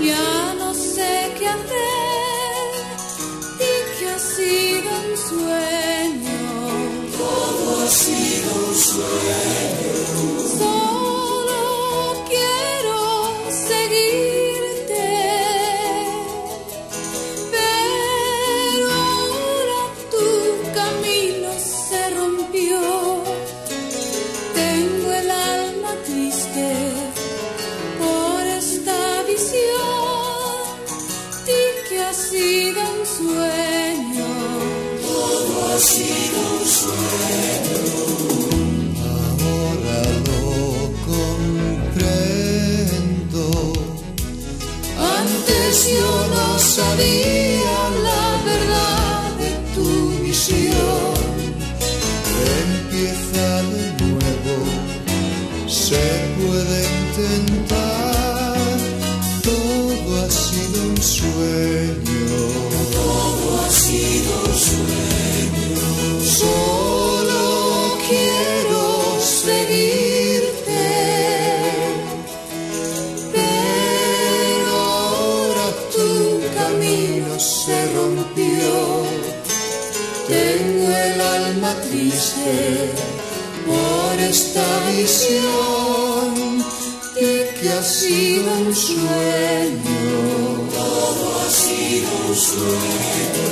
Ya no sé qué hacer y que ha sido un sueño. Todo ha sido un sueño. Todo ha sido un sueño. Tengo el alma triste por esta visión y que ha sido un sueño. Todo ha sido un sueño.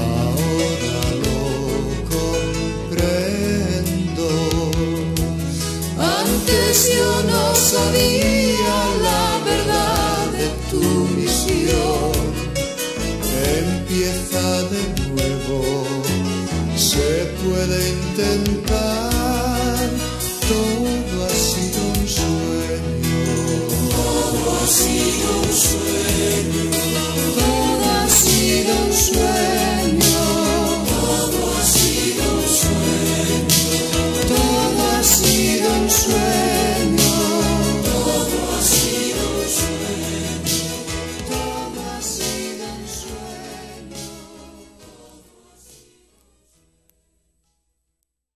Ahora lo comprendo. Antes yo no sabía la verdad de tu visión. Empieza de se puede intentar todo